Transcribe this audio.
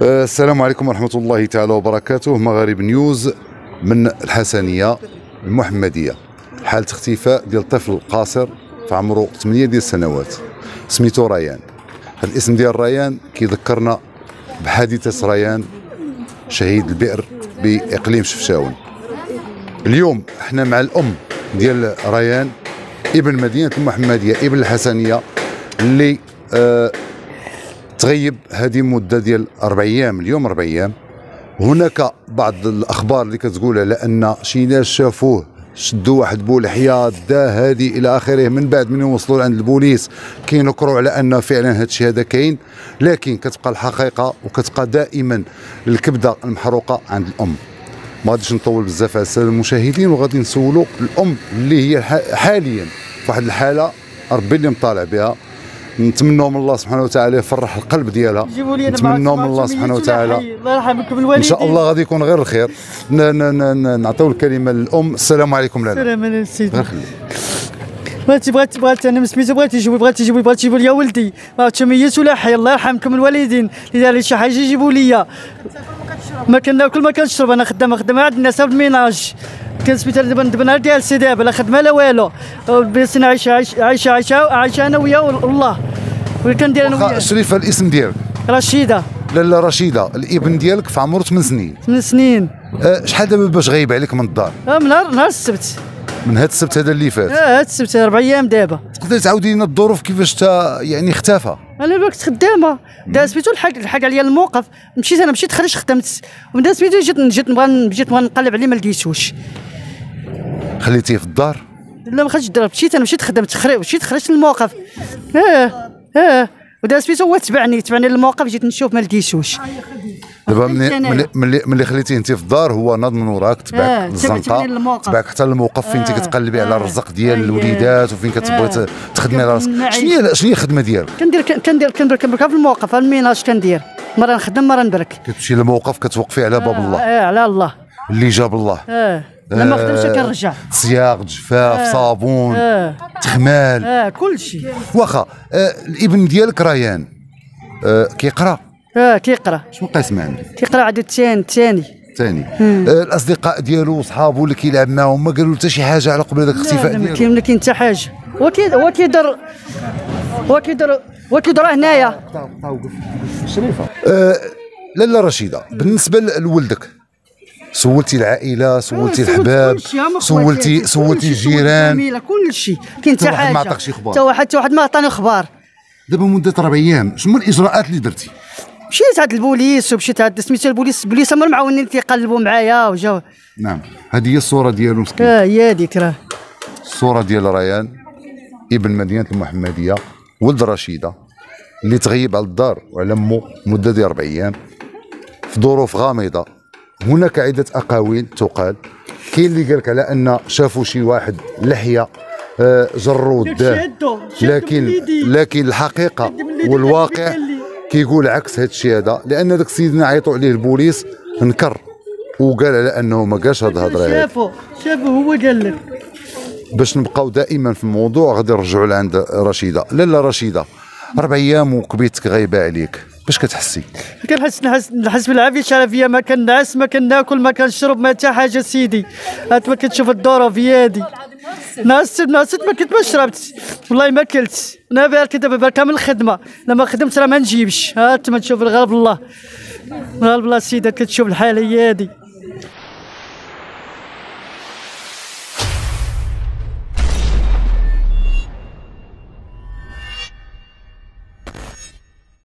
السلام عليكم ورحمة الله تعالى وبركاته. مغارب نيوز من الحسنية المحمدية. حالة اختفاء ديال طفل قاصر في عمره 8 ديال السنوات. سميتو ريان. هذا الاسم ديال ريان كيذكرنا بحادثة ريان شهيد البئر بإقليم شفشاون. اليوم إحنا مع الأم ديال ريان ابن مدينة المحمدية ابن الحسنية اللي آه تغيب هذه مده ديال أربع أيام اليوم أربع أيام. هناك بعض الأخبار اللي كتقول على ان شي ناس شافوه شدوا واحد بولحية دا هذه إلى آخره من بعد من وصلوا عند البوليس. كينكروا على أن فعلا هذا الشيء هذا كاين لكن كتبقى الحقيقة وكتبقى دائما الكبدة المحروقة عند الأم. ما غاديش نطول بزاف على السادة المشاهدين وغادي نسولوا الأم اللي هي حاليا في واحد الحالة ربي اللي مطالع بها. نتمنوا من الله سبحانه وتعالى يفرح القلب ديالها. نتمنوا من الله سبحانه وتعالى. الله يرحمكم. الوالدين. إن شاء الله غادي يكون غير الخير. نعطيو الكلمة للأم. السلام عليكم لاله السلام عليكم سيدي. بغيتي بغيتي بغيتي أنا سميتو بغيتي تجيبوا بغيتي تجيبوا بغيتي تجيبوا لي ولدي. ما عرفتش ميت ولا حي. الله يرحمكم الوالدين. إذا لي شي حاجة جيبوا لي ما كناكل ما كنشرب أنا خدامه خدامة عند الناس بالميناج كان سميتها دابا دابا نهار ديال سي دابا لا خدمة لا والو. بس عايشه عايشه عايشه عايشه أنا وياه والله. واللي كندير أنا وياه. شريفه الاسم ديالك؟ رشيدة. لاله رشيدة. الابن ديالك في عمره 8 سنين. 8 سنين. أه شحال دابا باش غايب عليك من الدار؟ أه من نهار نهار السبت. من هذا السبت هذا اللي فات؟ أه هذا السبت أربع أيام دابا. تقدر تعاودي لنا الظروف كيفاش تا يعني اختفى؟ أنا الوقت خدامة. دا سميتو الحاج الحاج عليا الموقف. مشيت أنا مشيت خرجت خدمت. ومن دا سميتو جيت جيت نبغى جيت نبغى نقلب عليه ما لقيتوش. خليتيه في الدار؟ لا ما خرجتش الدار مشيت أنا مشيت خدمت خري مشيت خرجت الموقف آه آه. ودا سميتو هو تبعني تبعني للموقف جيت نشوف ما لقيتوش دابا ملي ملي ملي خليتيه انت في الدار هو ناض من وراك تبعك آه للزنقه تبعك حتى الموقف فين انت آه كتقلبي على آه الرزق ديال آه الوليدات وفين كتبغي آه تخدمي على راسك. شنو هي شنو هي الخدمة ديالك؟ كندير كندير كندير كنبرك في الموقف الميناج كندير. مرة نخدم مرة نبرك. كتمشي للموقف كتوقفي على باب الله. آه على الله. اللي جاب الله. آه. لما خدمتش كنرجع صياغ جفاف آه. صابون آه. تخمال. آه كل شيء واخا آه الابن ديالك ريان آه كيقرا. آه كيقرا. شنو قسم عنده كيقرا عاد الثاني الثاني ثاني آه الأصدقاء ديالو وصحابو اللي كيلعب معاهم ما قالوا حتى شي حاجة على قبل هذاك الاختفاء ديالو ما كاين ما كاين حتى حاجة. هو هو كيدر هو كيدر هو كيدر هنايا. شريفة. آه لاله رشيدة بالنسبة لولدك سولتي العائلة سولتي الحباب سولتي سولتي الجيران. كل شيء كاين حتى حاجة ما عطاكش إخبار. حتى واحد حتى واحد ما عطاني إخبار. دابا مدة ربع أيام شنو الإجراءات اللي درتي؟ مشيت عند البوليس ومشيت عند سميتو البوليس البوليس هما المعاونين كيقلبوا معايا وجاو. نعم. هذه هي الصورة ديالو مسكين. آه هي هذيك راه الصورة ديال ريان ابن مدينة المحمدية ولد رشيدة اللي تغيب على الدار وعلى امه مدة ديال أربع أيام في ظروف غامضة. هناك عدة أقاويل تقال. كاين اللي قال لك على أن شافوا شي واحد لحية آه، جروا داه. لكن لكن الحقيقة والواقع كيقول عكس هذا الشيء هذا لأن ذاك سيدنا عيطوا عليه البوليس نكر وقال على أنه ما قالش هذا الهضرة شافوا شافوا هو قال لك. باش نبقاو دائما في الموضوع غادي نرجعوا لعند رشيدة. لاله رشيدة أربع أيام وكبيتك غايبة عليك. باش كتحسي كنحس نحس نحس بالعافية شرفيه ما كنعس ما كناكل ما كنشرب ما حتى حاجة سيدي. هات ما كتشوف الظروف هي هادي ناس ناس ما كنت ما شربت. والله ما كلت. أنا بارك دابا بارك من الخدمة. لما خدمت راه ما نجيبش. هات ما تشوف الغرب الله. غرب الله سيدي كتشوف الحالة هي هادي